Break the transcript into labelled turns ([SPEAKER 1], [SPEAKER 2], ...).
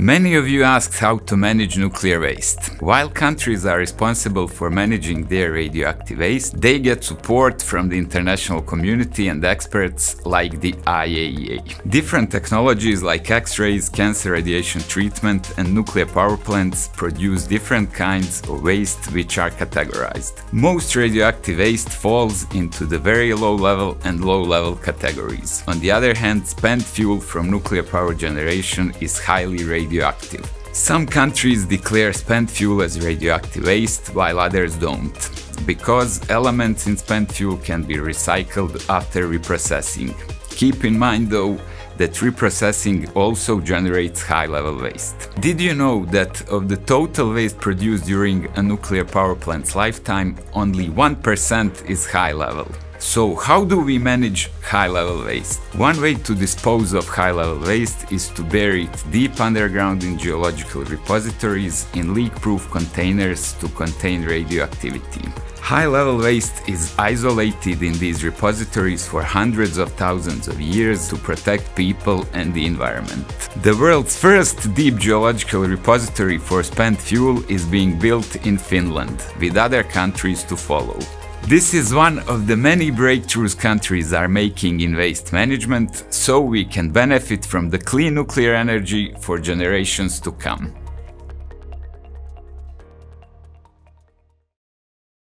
[SPEAKER 1] Many of you asked how to manage nuclear waste. While countries are responsible for managing their radioactive waste, they get support from the international community and experts like the IAEA. Different technologies like X-rays, cancer radiation treatment and nuclear power plants produce different kinds of waste which are categorized. Most radioactive waste falls into the very low level and low level categories. On the other hand, spent fuel from nuclear power generation is highly radioactive radioactive. Some countries declare spent fuel as radioactive waste, while others don't, because elements in spent fuel can be recycled after reprocessing. Keep in mind though, that reprocessing also generates high-level waste. Did you know that of the total waste produced during a nuclear power plant's lifetime, only 1% is high-level? So how do we manage high-level waste? One way to dispose of high-level waste is to bury it deep underground in geological repositories in leak-proof containers to contain radioactivity. High-level waste is isolated in these repositories for hundreds of thousands of years to protect people and the environment. The world's first deep geological repository for spent fuel is being built in Finland, with other countries to follow. This is one of the many breakthroughs countries are making in waste management, so we can benefit from the clean nuclear energy for generations to come.